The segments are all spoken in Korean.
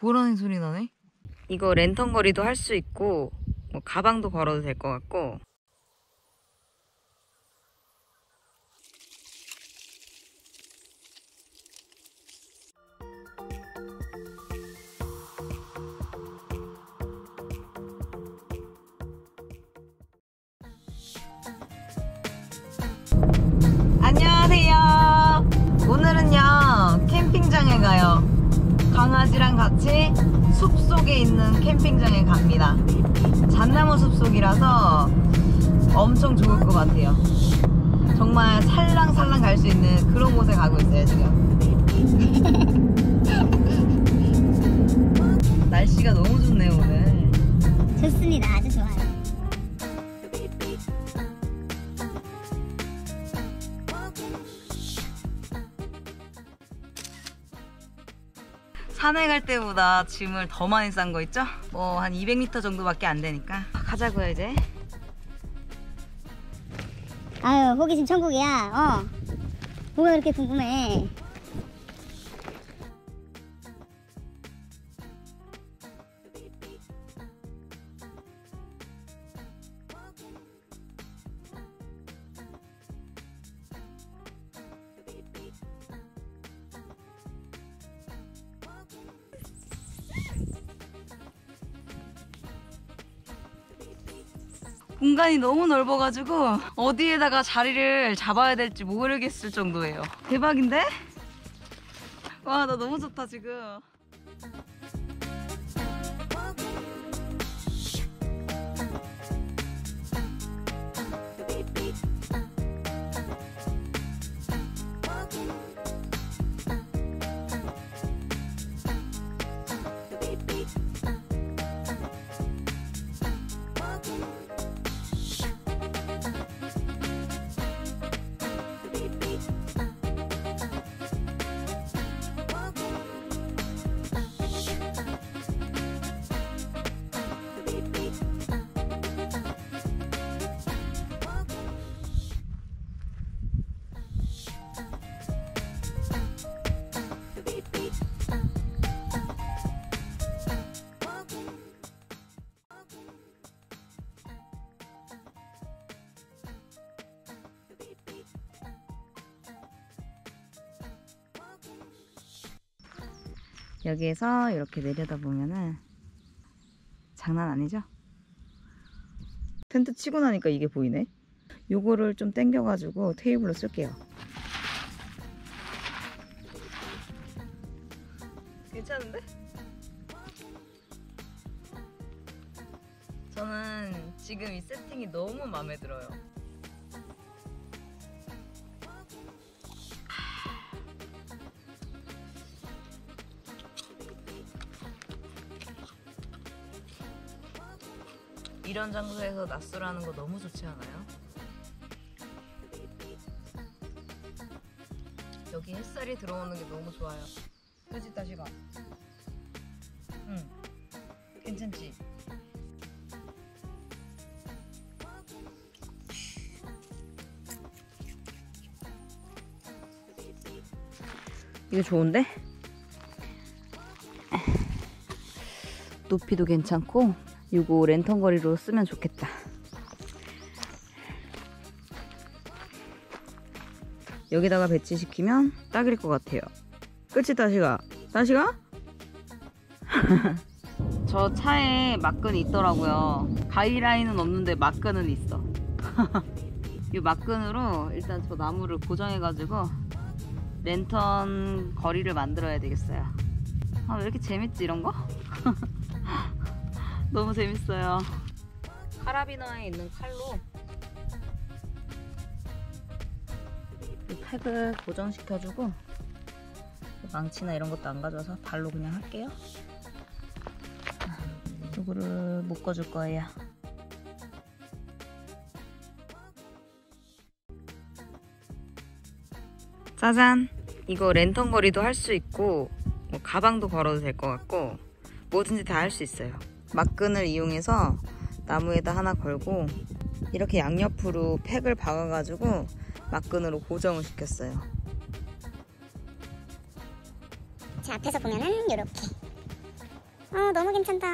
고라니 소리 나네? 이거 랜턴 거리도 할 수 있고 뭐 가방도 걸어도 될 것 같고 안녕하세요. 오늘은요 캠핑장에 가요. 강아지랑 같이 숲 속에 있는 캠핑장에 갑니다. 잣나무 숲 속이라서 엄청 좋을 것 같아요. 정말 살랑살랑 갈 수 있는 그런 곳에 가고 있어요 지금. 산에 갈 때보다 짐을 더 많이 싼 거 있죠? 뭐 한 200m 정도밖에 안 되니까 가자고요 이제. 아유, 호기심 천국이야. 어. 뭐가 그렇게 궁금해. 공간이 너무 넓어가지고 어디에다가 자리를 잡아야 될지 모르겠을 정도예요. 대박인데? 와, 나 너무 좋다, 지금. 여기에서 이렇게 내려다 보면은 장난 아니죠? 텐트 치고 나니까 이게 보이네. 요거를 좀 당겨가지고 테이블로 쓸게요. 괜찮은데? 저는 지금 이 세팅이 너무 마음에 들어요. 이런 장소에서 낮술하는 거 너무 좋지 않아요? 여기 햇살이 들어오는 게 너무 좋아요. 그지 다시가? 응. 괜찮지? 이거 좋은데? 높이도 괜찮고 요거 랜턴 거리로 쓰면 좋겠다. 여기다가 배치시키면 딱일 것 같아요. 끝이 다시가? 다시가? 저 차에 막근이 있더라고요. 가이라인은 없는데 막근은 있어. 이 막근으로 일단 저 나무를 고정해가지고 랜턴 거리를 만들어야 되겠어요. 아, 왜 이렇게 재밌지, 이런 거? 너무 재밌어요. 카라비너에 있는 칼로 이 팩을 고정시켜주고 망치나 이런 것도 안 가져와서 발로 그냥 할게요. 이거를 묶어줄 거예요. 짜잔! 이거 랜턴 거리도 할 수 있고 뭐 가방도 걸어도 될 것 같고 뭐든지 다 할 수 있어요. 막근을 이용해서 나무에다 하나 걸고 이렇게 양옆으로 팩을 박아가지고 막근으로 고정을 시켰어요. 자, 앞에서 보면은 요렇게. 어 너무 괜찮다.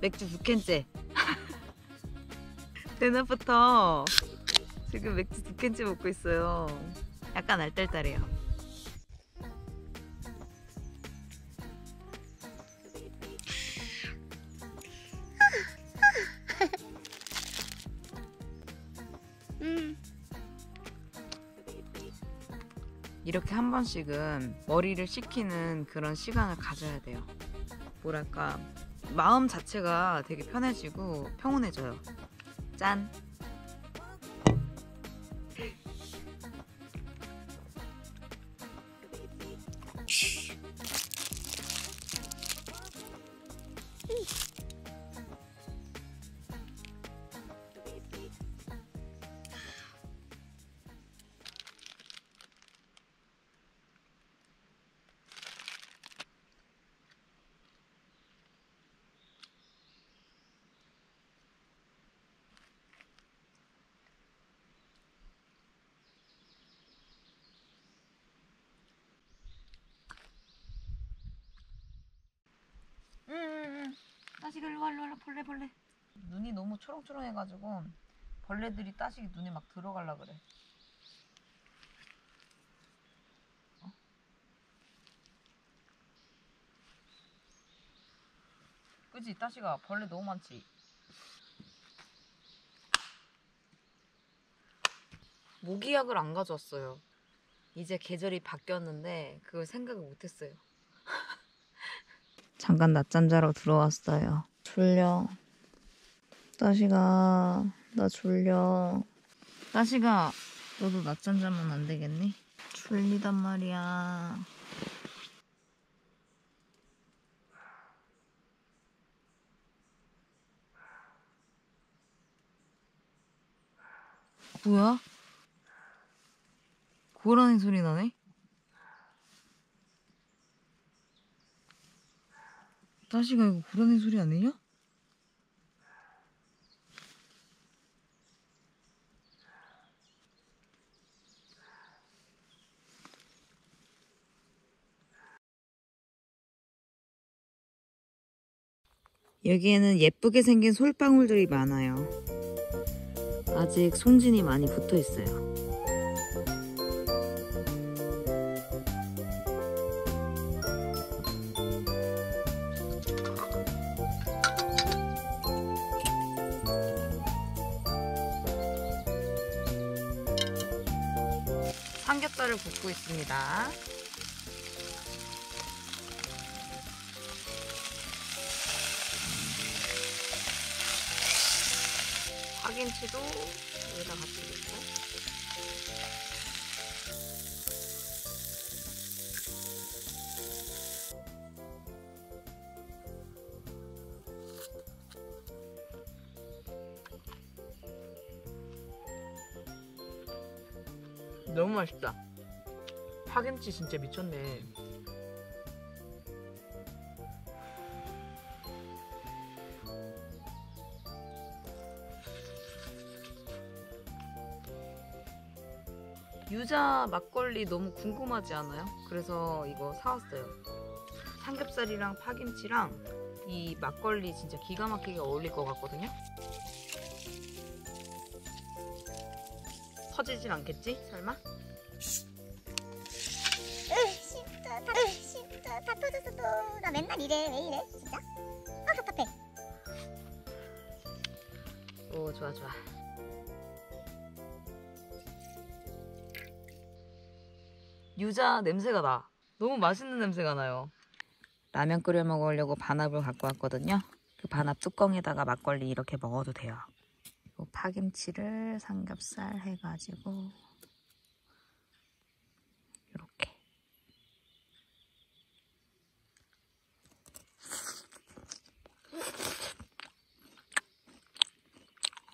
맥주 두 캔째. 대낮부터 지금 맥주 두 캔째 먹고 있어요. 약간 알딸딸해요. 번씩은 머리를 식히는 그런 시간을 가져야 돼요. 뭐랄까 마음 자체가 되게 편해지고 평온해져요. 짠. 따시가 일로 와, 일로 와, 벌레, 벌레. 눈이 너무 초롱초롱해가지고 벌레들이 따시기 눈에 막 들어갈라 그래. 어? 그지? 따시가 벌레 너무 많지? 모기약을 안 가져왔어요. 이제 계절이 바뀌었는데 그걸 생각을 못했어요. 잠깐 낮잠 자러 들어왔어요. 졸려. 따시가 나 졸려. 따시가 너도 낮잠 자면 안 되겠니? 졸리단 말이야. 뭐야? 고라니 소리 나네? 따시가 이거 고라니 소리 아니냐? 여기에는 예쁘게 생긴 솔방울들이 많아요. 아직 송진이 많이 붙어 있어요. 삼겹살을 볶고 있습니다. 파김치도 여기다 같이 넣고 너무 맛있다. 파김치 진짜 미쳤네. 유자 막걸리 너무 궁금하지 않아요? 그래서 이거 사왔어요. 삼겹살이랑 파김치랑 이 막걸리 진짜 기가 막히게 어울릴 것 같거든요. 터지진 않겠지? 설마? 다, 다 터졌어 또. 나 맨날 이래, 왜 이래, 진짜? 아, 답답해. 오 좋아 좋아. 유자 냄새가 나. 너무 맛있는 냄새가 나요. 라면 끓여 먹으려고 반합을 갖고 왔거든요. 그 반합 뚜껑에다가 막걸리 이렇게 먹어도 돼요. 그리고 파김치를 삼겹살 해가지고 이렇게.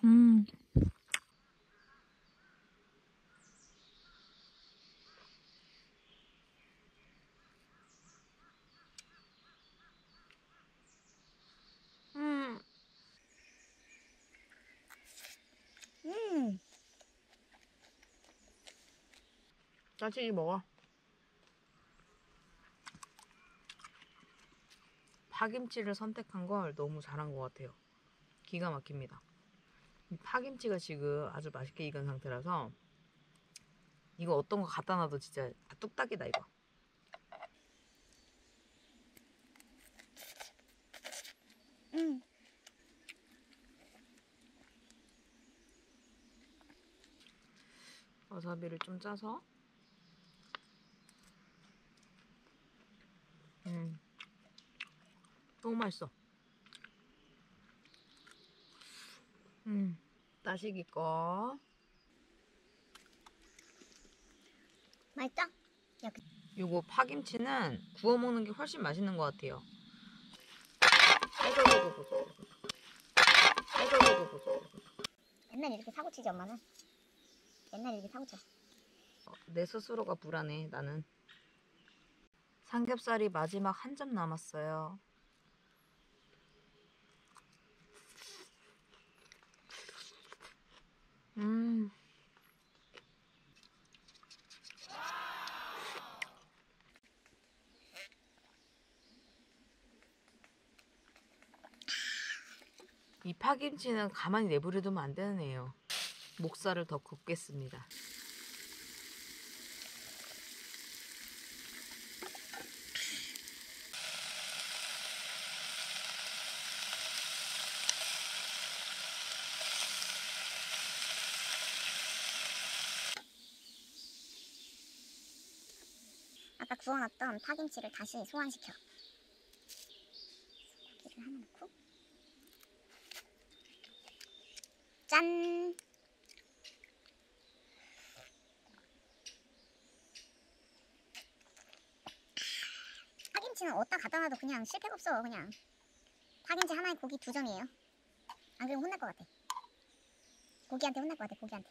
음. 음. 음, 짜치기 먹어. 파김치를 선택한 걸 너무 잘한 것 같아요. 기가 막힙니다. 이 파김치가 지금 아주 맛있게 익은 상태라서 이거 어떤 거 갖다 놔도 진짜 뚝딱이다 이거. 음. 와사비를 좀 짜서 음 너무 맛있어. 음. 따시기 거 맛있다. 야, 그, 요거 파김치는 구워 먹는 게 훨씬 맛있는 것 같아요. 맨날 이렇게 사고 치지 엄마는. 맨날 이렇게 사고 쳐. 내 스스로가 불안해 나는. 삼겹살이 마지막 한 점 남았어요 음 이 파김치는 가만히 내버려두면 안 애예요. 목살을 더 굽겠습니다. 아까 구워놨던 파김치를 다시 소환시켜. 고기를 하나 넣고. 짠! 파김치는 어디다 갖다 놔도 그냥 실패가 없어, 그냥. 파김치 하나에 고기 두 점이에요. 안 그러면 혼날 것 같아. 고기한테 혼날 것 같아, 고기한테.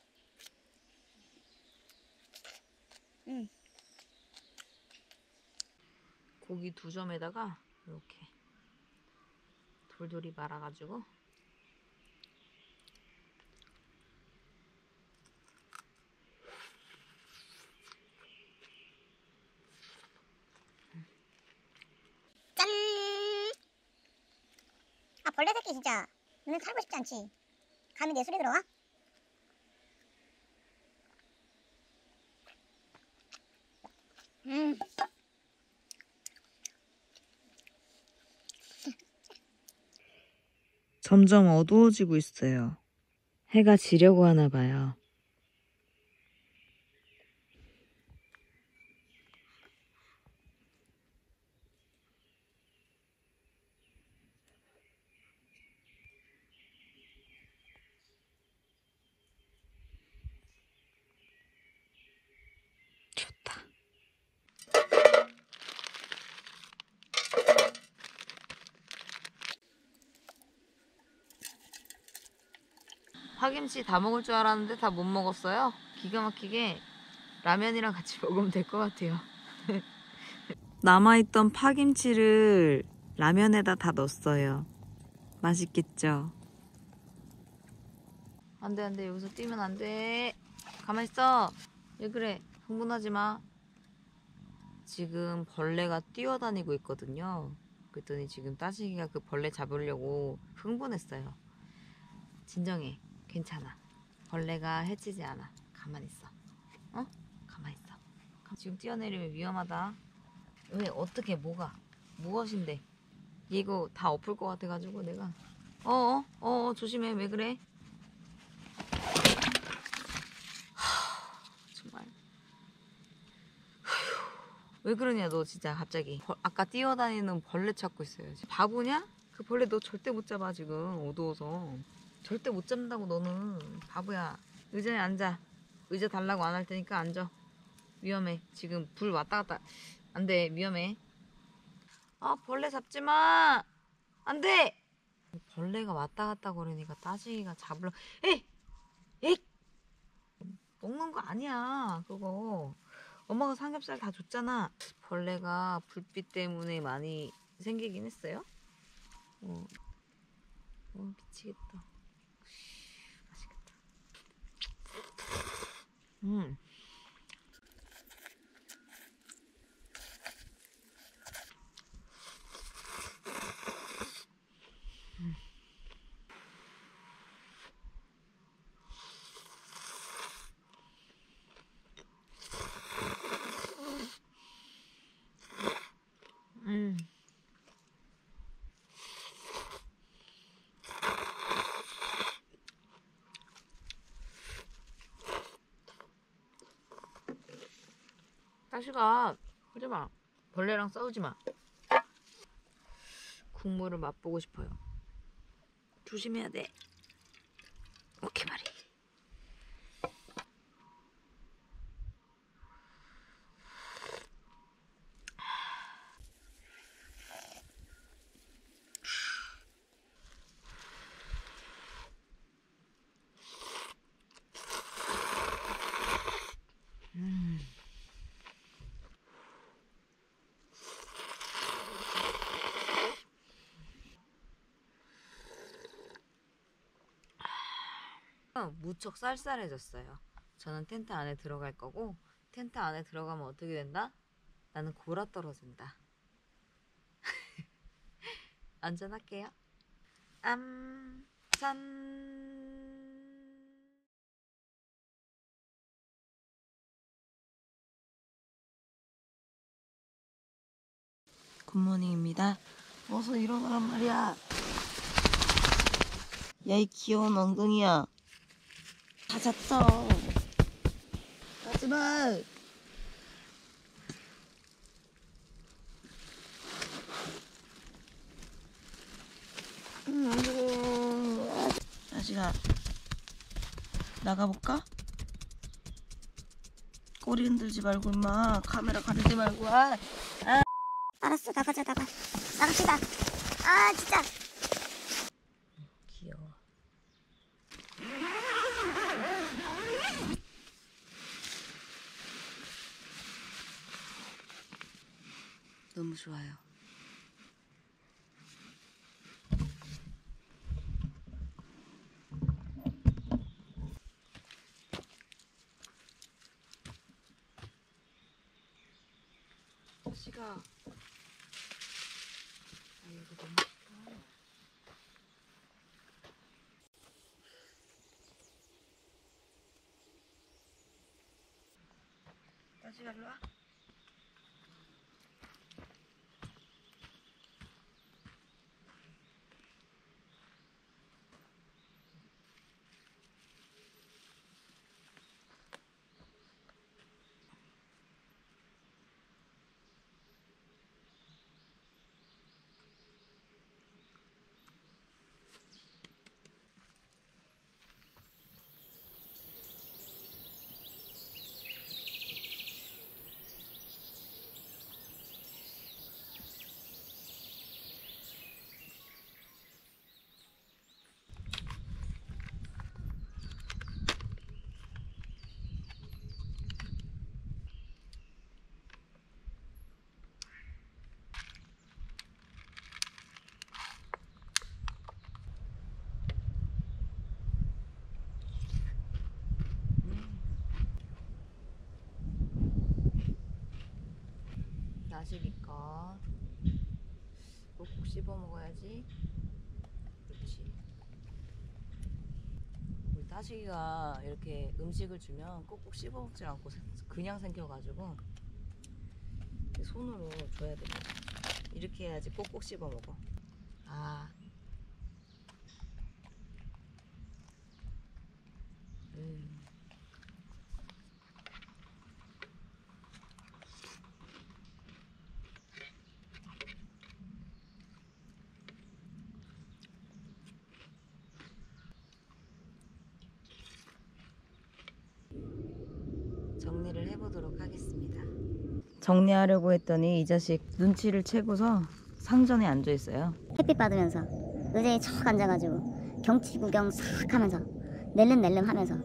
음. 고기 두 점에다가 이렇게 돌돌이 말아가지고 짠! 아 벌레 새끼 진짜 눈에 살고 싶지 않지. 감히 내 술에 들어와? 음, 점점 어두워지고 있어요. 해가 지려고 하나 봐요. 파김치 다 먹을 줄 알았는데 다 못 먹었어요. 기가 막히게 라면이랑 같이 먹으면 될 것 같아요. 남아있던 파김치를 라면에다 다 넣었어요. 맛있겠죠? 안 돼, 안 돼. 여기서 뛰면 안 돼. 가만히 있어. 왜 그래? 흥분하지 마. 지금 벌레가 뛰어다니고 있거든요. 그랬더니 지금 따지기가 그 벌레 잡으려고 흥분했어요. 진정해. 괜찮아. 벌레가 해치지 않아. 가만히 있어. 어? 가만히 있어. 지금 뛰어내리면 위험하다. 왜 어떻게 뭐가 무엇인데? 얘 이거 다 엎을 것 같아가지고 내가 어어 어, 어, 조심해 왜 그래? 하, 정말 왜 그러냐 너 진짜 갑자기 벌- 아까 뛰어다니는 벌레 찾고 있어요 바보냐? 그 벌레 너 절대 못 잡아 지금 어두워서 절대 못 잡는다고 너는. 바보야. 의자에 앉아. 의자 달라고 안 할 테니까 앉아. 위험해. 지금 불 왔다 갔다. 안 돼. 위험해. 아 벌레 잡지 마! 안돼! 벌레가 왔다 갔다 거리니까 따지기가 잡으려. 에이! 에이! 먹는 거 아니야 그거. 엄마가 삼겹살 다 줬잖아. 벌레가 불빛 때문에 많이 생기긴 했어요. 어, 어 미치겠다 음 다시가 하지 마. 벌레랑 싸우지 마. 국물을 맛보고 싶어요. 조심해야 돼. 무척 쌀쌀해졌어요. 저는 텐트 안에 들어갈 거고 텐트 안에 들어가면 어떻게 된다? 나는 골아 떨어진다. 안전할게요. 암, 짠. 굿모닝입니다. 어서 일어나란 말이야. 야, 이 귀여운 엉덩이야. 다 잤어. 가지마. 아지가 나가볼까? 꼬리 흔들지 말고 임마 카메라 가리지 말고 아. 알았어 나가자 나가 나갑시다 아 진짜 너무 좋아요. 시가 아, 이거 너무 좋아. 다시 갈로 와? 나시니까 꼭꼭 씹어 먹어야지. 그렇지. 우리 따시기가 이렇게 음식을 주면 꼭꼭 씹어 먹지 않고 그냥 생겨가지고 손으로 줘야 됩니다. 이렇게 해야지 꼭꼭 씹어 먹어. 아. 음. 정리를 해보도록 하겠습니다. 정리하려고 했더니 이 자식 눈치를 채고서 상전에 앉아 있어요. 햇빛 받으면서 의자에 척 앉아가지고 경치 구경 싹 하면서 낼름낼름 하면서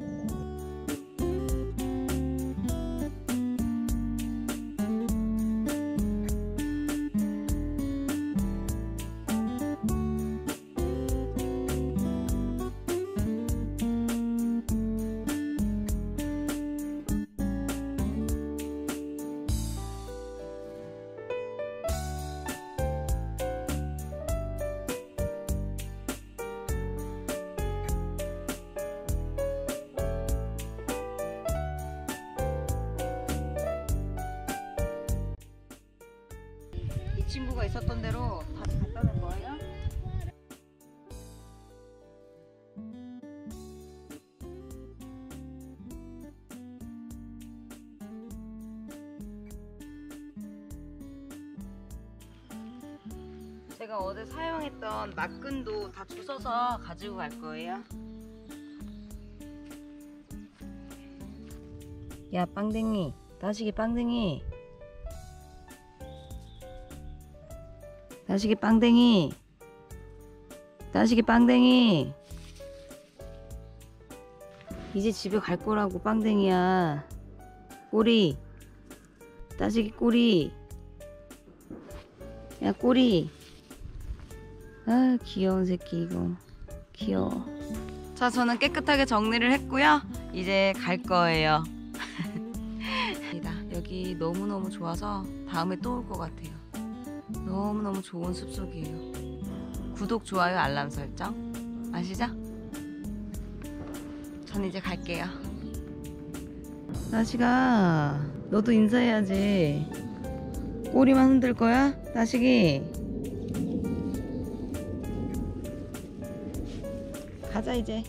있었던 대로 다시 갖다 놓을 거예요. 제가 어제 사용했던 막근도 다 주워서 가지고 갈 거예요. 야 빵댕이 따시기 빵댕이 다시기 빵댕이. 다시기 빵댕이. 이제 집에 갈 거라고 빵댕이야. 꼬리. 다시기 꼬리. 야 꼬리. 아 귀여운 새끼 이거. 귀여워. 자 저는 깨끗하게 정리를 했고요. 이제 갈 거예요. 여기 너무너무 좋아서 다음에 또 올 것 같아요 너무너무 좋은 숲속이에요. 구독 좋아요 알람 설정. 아시죠? 전 이제 갈게요. 나시가 너도 인사해야지. 꼬리만 흔들 거야? 나시기? 가자 이제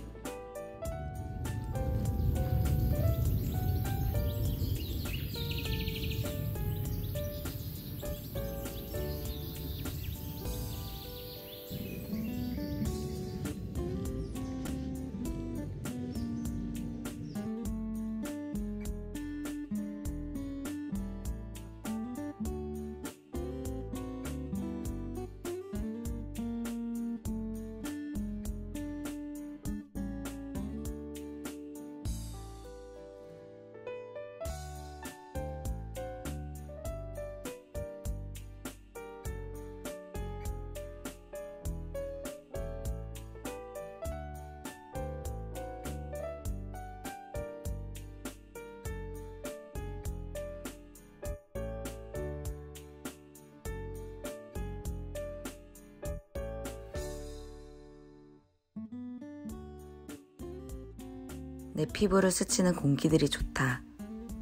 내 피부를 스치는 공기들이 좋다.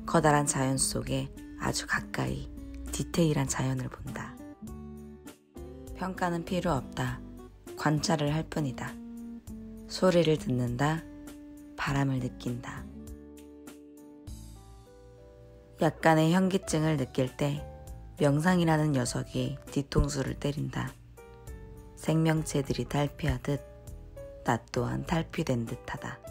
커다란 자연 속에 아주 가까이 디테일한 자연을 본다. 평가는 필요 없다. 관찰을 할 뿐이다. 소리를 듣는다. 바람을 느낀다. 약간의 현기증을 느낄 때 명상이라는 녀석이 뒤통수를 때린다. 생명체들이 탈피하듯 나 또한 탈피된 듯하다.